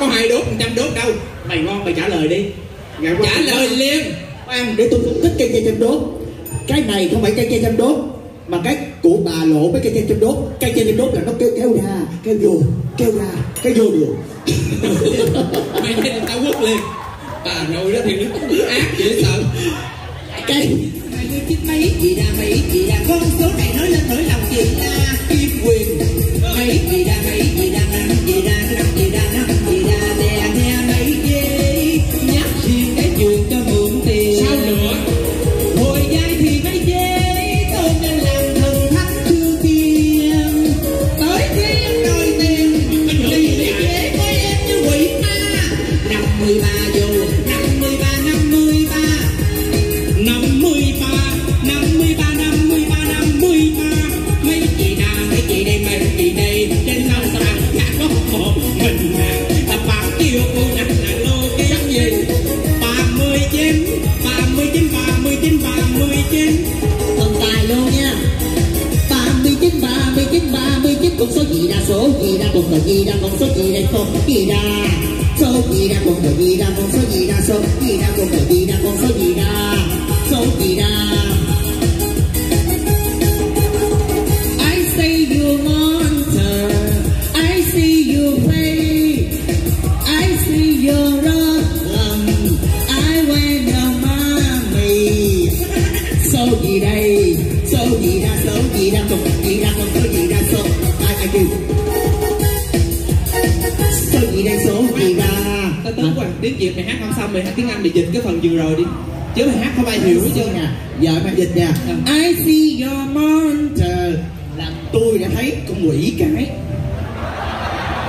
có hai đốt một trăm đốt đâu. Mày ngon mày trả lời đi. Dạ, trả lời liền. Khoan, để tôi phân tích cây tre chăm đốt. Cái này không phải cây tre chăm đốt mà cái của bà lộ với cây tre chăm đốt. Cây tre chăm đốt là nó kéo, kéo ra kéo vô kéo ra kéo vô được mày thấy người ta quất liền. Bà nội đó thì nó cũng ác dễ sợ cây hai mươi chín mấy chị ra mấy chị ra con số này nói lên nỗi lòng chị ra số gì da con số gì da con số gì ra số gì ra con số gì ra con số gì ra số gì ra I see you monster I see you play I see your love. I want your mommy số gì đây số gì ra số gì ra con gì ra con số gì ra số I I do. Số gì đây số tiếng việt mày hát không xong mày hát tiếng anh mày dịch cái phần vừa rồi đi. Chứ mày hát không ai hiểu hết trơn nè giờ mày dịch nè. I see your monster là tôi đã thấy con quỷ cái.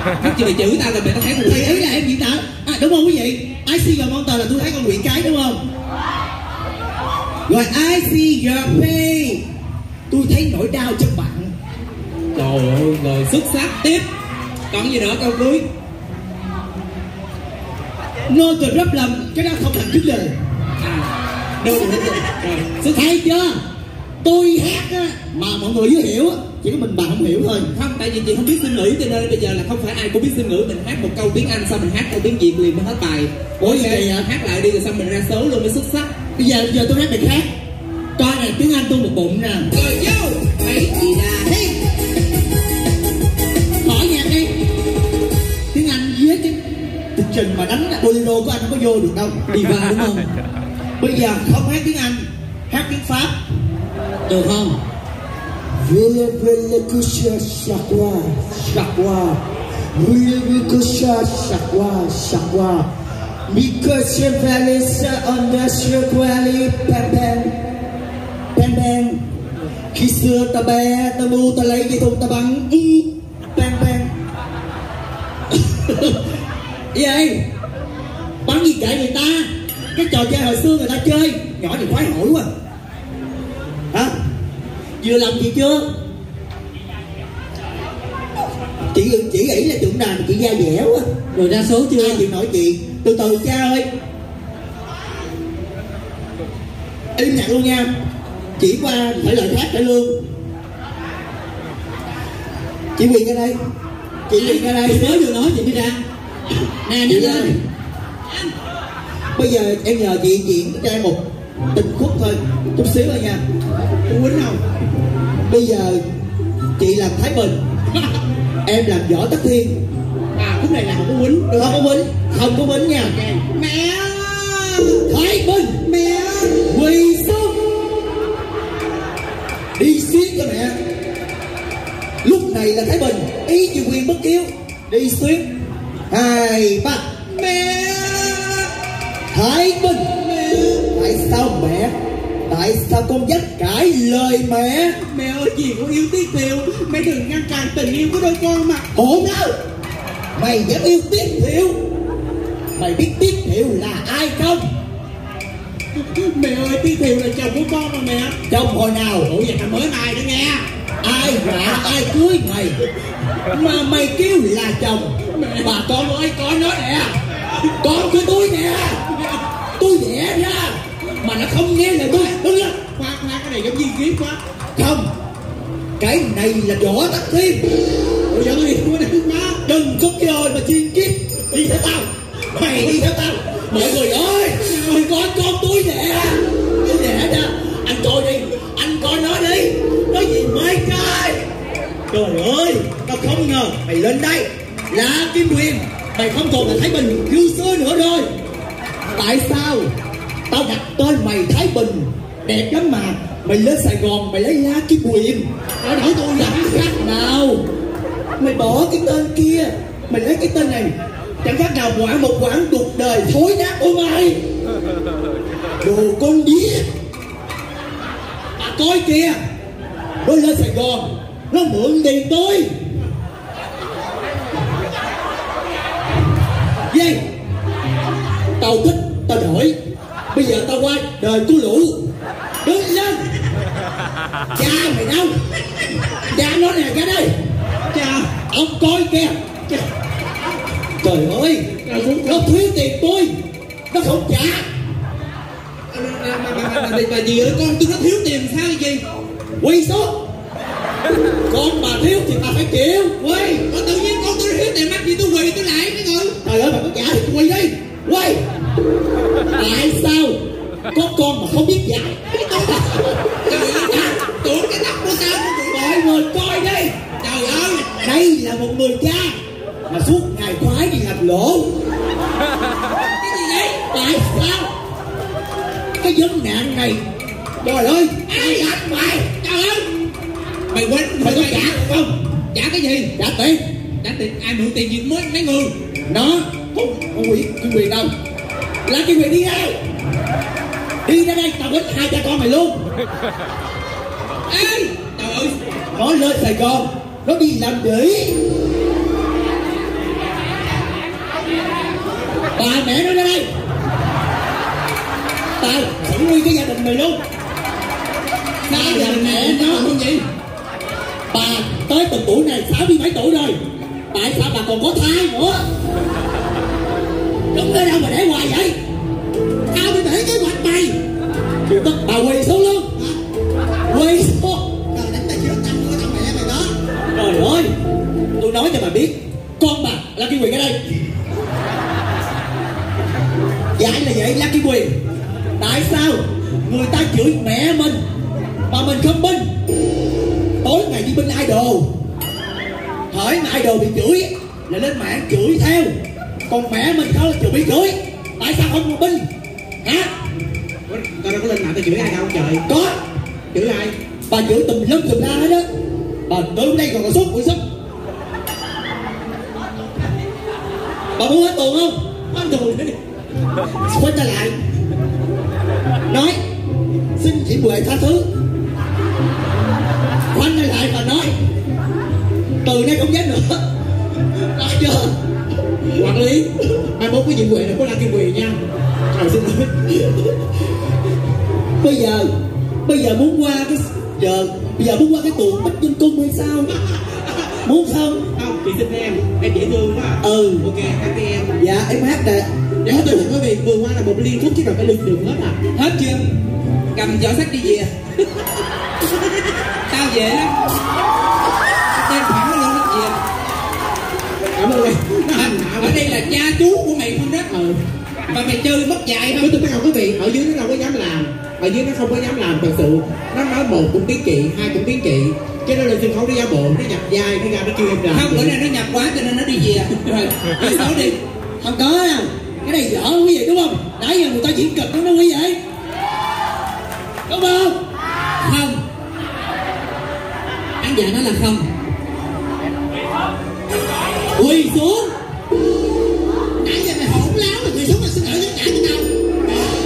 Hát chứ mày chữ tao là mày tao thấy con quỷ ý là em diễn tả à, đúng không quý vị? I see your monster là tôi thấy con quỷ cái đúng không? Rồi I see your pain tôi thấy nỗi đau trong bạn. Trời ơi rồi xuất sắc tiếp. Còn gì nữa câu cuối Ngôi từ rất lầm Cái đó không thành đề à đâu sắc Thấy chưa? Tôi hát á Mà mọi người với hiểu á Chỉ có mình bạn không hiểu thôi. Không tại vì chị không biết sinh ngữ cho nên bây giờ là không phải ai cũng biết sinh ngữ mình hát một câu tiếng anh xong mình hát câu tiếng việt liền mới hết bài. Ủa, vậy hả? hát lại đi rồi xong mình ra số luôn mới xuất sắc. Bây giờ bây giờ tôi hát bài khác. Coi nè tiếng Anh tôi một bụng nè Chương trình mà đánh bolero của anh không có vô được đâu. Đi vào đúng không? Bây giờ không hát tiếng Anh, Hát tiếng Pháp. Được không? Vele vele kusha shakwa shakwa Vele vele kusha shakwa shakwa Because your valley sa under your valley Pam pam Pam pam Khi xưa ta bé, ta bu, ta lấy dây thun ta bắn. Vậy Bắn gì kệ người ta? Cái trò chơi hồi xưa người ta chơi Nhỏ thì khoái nổi quá. Hả? Vừa lòng chị chưa? Chị chị nghĩ là chuyện nào mà chị da dẻo quá Rồi ra số chưa? Ai chịu nổi chị Từ từ cha ơi. Im nhạc luôn nha. Chỉ qua phải lời khác phải lương. Chị Quyền ra đây. Chị Quyền ra đây. Mới vừa nói chị đi ra Nè đi lên. Bây giờ em nhờ chị diễn cho em một tình khúc thôi Chút xíu thôi nha. Có quýnh không? Bây giờ chị làm Thái Bình Em làm Võ Tắc Thiên. À khúc này là không có quýnh. Không có quýnh Không có quýnh nha. Mẹ Thái Bình. Mẹ Quỳ xuống. Đi xuyến cho mẹ. Lúc này là Thái Bình Ý chị quyền bất kiếu. Đi xuyến Hai ba mẹ Thái Bình mẹ. Tại sao mẹ? Tại sao con dắt cãi lời mẹ? Mẹ ơi chị cũng yêu tiếc thiệu mẹ đừng ngăn cản tình yêu của đôi con mà. Hỗn áo Mày dám yêu Tiết Thiệu Mày biết Tiết Thiệu là ai không? Mẹ ơi tiếc thiệu là chồng của con mà mẹ. Chồng hồi nào? Ủa vậy mới mai đó nghe. Ai gả ai cưới mày? Mà mày kêu là chồng bà con ơi con nói nè. Con của tôi nè. Tôi đẻ nha, mà nó không nghe lời tôi. Đúng không khoa khoa cái này giống viên kiếm quá không. Cái này là võ tắc thiên ủa giỡn gì quá đấy má. Đừng có chơi mà chiên kiếp. Đi theo tao. Mày đi theo tao. Mọi người ơi đừng coi con tôi nè. Tôi nè nha, anh coi đi. Anh coi nó đi. Nói gì mấy cái. Trời ơi tao không ngờ mày lên đây là Kim Quyền mày không còn là thái bình, như xưa nữa rồi. Tại sao tao đặt tên mày thái bình? Đẹp lắm mà. Mày lên sài gòn, mày lấy lá kim quyền ở đổi tôi làm khác nào. Mày bỏ cái tên kia, mày lấy cái tên này. Chẳng khác nào quả một quãng cuộc đời thối nát của mày. Đồ con điếc. À coi kìa. Nó lên sài gòn, nó mượn tiền tôi. Tao thích tao đổi. Bây giờ tao qua đời tôi lũ. Đứng lên cha mày đâu? Cha nó nè cái đây. Cha ông coi kìa. Cha. trời ơi nó thiếu tiền tôi. Nó không trả. Mà, mà, mà, mà, mà gì ơi con tôi nó thiếu tiền sao gì quỳ xuống con bà thiếu thì bà phải chịu. Quỳ Ủa, tự nhiên con tôi thiếu tiền mắc gì tôi quỳ tôi lại cái người? Trời ơi bà có trả thì quỳ đi. Quỳ tại sao? Có con mà không biết dạy. Trời tưởng cái tóc của tao mọi người coi đi. Trời ơi, đây là một người cha mà suốt ngày khoái đi làm lỗ. Cái gì vậy? Tại sao? Cái vấn nạn này. Trời ơi, ai làm mày trời ơi. Mày quên, mày có trả không? Trả cái gì? Trả tiền. Trả tiền, ai mượn tiền gì mới mấy người? Nó không không quyền cái quyền đâu là cái quyền đi đây đi ra đây tao đánh hai cha con mày luôn. Ê trời ơi nó lên sài gòn nó đi làm đĩ bà mẹ nó ra đây. Tao xử lý cái gia đình mày luôn. Sao là mẹ nó không vậy? Bà tới từng tuổi này 67 tuổi rồi. Tại sao bà còn có thai nữa đứng ở đâu mà để hoài vậy? Tao đi để kế hoạch mày? Tất bà quỳ xuống luôn quỳ xuống Trời, đánh mày chưa năm nữa tao mẹ mày đó. Trời ơi, tôi nói cho bà biết, con bà là cái quyền ở đây. Dạy là vậy là cái quyền. Tại sao người ta chửi mẹ mình mà mình không binh tối ngày đi binh idol. Hỏi mà idol bị chửi, là lên mạng chửi theo còn mẹ mình không chửi bị chửi tại sao không binh hả? Tao đâu có lên mạng tao chửi ai đâu trời. Có. Chửi ai? Bà chửi tùm lum tùm la hết á. Bà tới đây còn có sốt quỷ sốc bà muốn hết tuồng không? Hết nữa đi quay trở lại. Nói xin chị huệ tha thứ. Quay trở lại và nói từ nay không dám nữa. Nói chưa quản lý. mai mốt cái gì quyền này có là cái quyền nha. Trời xin lỗi. Bây giờ bây giờ muốn qua cái giờ bây giờ muốn qua cái tuồng bách dân cung hay sao? Muốn không? Không chị xin em em dễ thương quá. Ừ. Ok hát đi em. Dạ em hát nè. Để tôi quý vị vừa qua là một liên thuốc chứ rồi cái lưng đường hết à. Hết chưa? Cầm giỏ sách đi về. Tao về lắm tên thẳng luôn hết về. Cảm ơn em ở đây là cha chú của mày không đó ừ. Mà mày chơi mất dạy không tôi biết không quý vị ở dưới nó đâu có dám làm. Ở dưới nó không có dám làm thật sự. Nó nói một cũng tiếng chị hai cũng tiếng chị. Cho nên là sân khấu nó giả bộ nó nhập vai nó ra nó kêu em làm không bữa nay nó nhập quá cho nên nó đi về. Rồi đi xấu đi. Không có. Cái này dở quý vị đúng không? Nãy giờ người ta diễn kịch đó nó quý vị đúng không? Không. Anh giả nói là không quỳ xuống. Nãy giờ mày hỗn láo người xuống mà xin lỗi tất cả cho tao.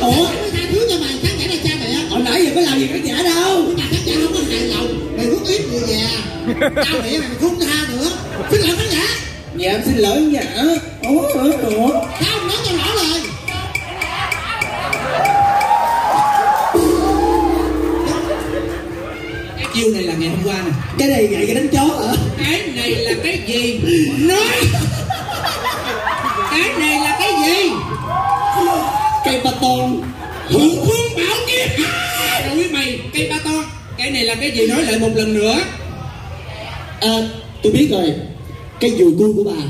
Ủa? Mày tha thứ cho mày khán giả là cha mẹ. Hồi nãy giờ có làm gì khán giả đâu. Nhưng mà khán giả không có hài lòng Mày rút ít người già Tao mẹ mày không tha nữa. Xin lỗi khán giả dạ em xin lỗi dạ ủa ủa ủa? Sao ngày hôm qua nè. Cái này gậy cái đánh chó hả? Cái này là cái gì? Nói. Cái này là cái gì? Cây ba ton. Thượng phương bảo kiếp. Rồi quý mày cây ba to cái này là cái gì? Nói lại một lần nữa. À, tôi biết rồi. Cây dùi cui của bà.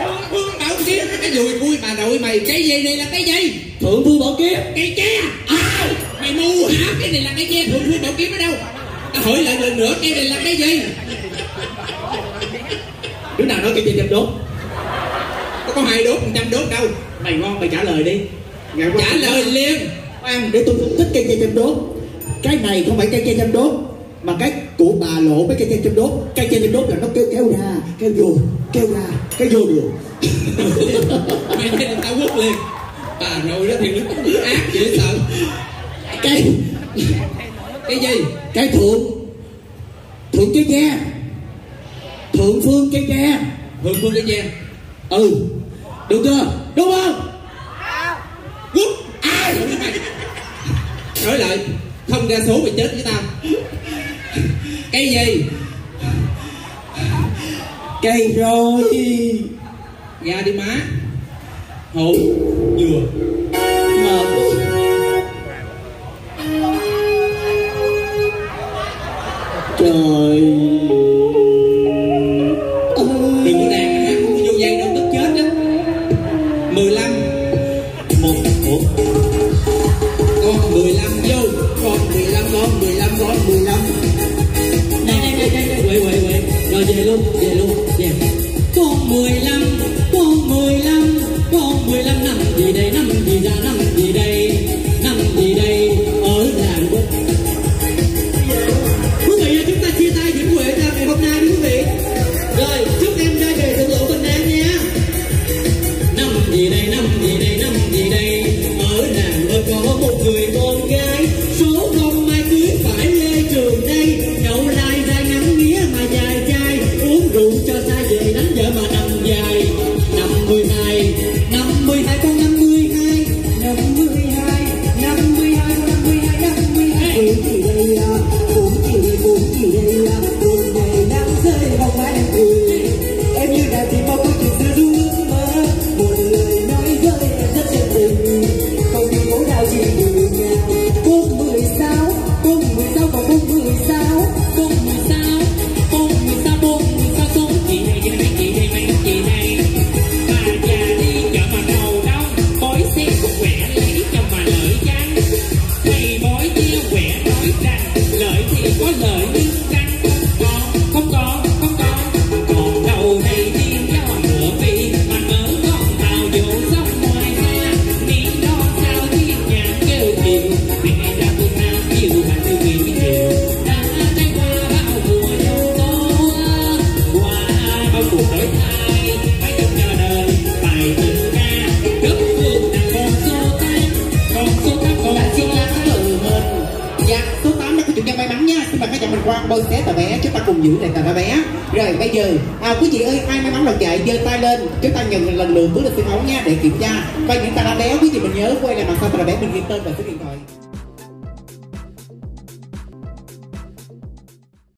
Thượng phương bảo kiếp. Cái dùi cui bà nội mày. Cái gì này là cái gì? Thượng phương bảo kiếp. Cây tre à, mày ngu hả? Cái này là cái tre thượng phương bảo kiếp ở đâu Hỏi lại lần nữa cái này là cái gì? Đứa nào nói cây gì châm đốt? Có hai đốt một trăm đốt đâu. Mày ngon mày trả lời đi. Trả lời liền. Khoan để tôi phân tích cây tre chăm đốt. Cái này không phải cây tre chăm đốt mà cái của bà lộ với cây tre chăm đốt. Cây tre chăm đốt là nó kéo kéo ra kéo vô kéo ra kéo vô được mày thấy tao quất liền. Bà nội đó thì nó ác dễ sợ cái cái gì? Cái thượng. Thượng cái tre thượng phương cái tre hương phương cái giang ừ. Được chưa? Đúng không? Quất ai? Nói lại. Không ra số mày chết với tao cái gì? Cây rồi ra đi má. Hổ dừa luôn về luôn về con mười lăm bôi xé tờ vé, chúng ta cùng giữ lại tờ vé. Rồi bây giờ, à, quý vị ơi, ai may mắn đoạt giải giơ tay lên, chúng ta nhận lần lượt bước lên sân khấu nha để kiểm tra. Và những tờ vé quý vị mình nhớ quay lại mặt sau tờ vé mình ghi tên và số điện thoại.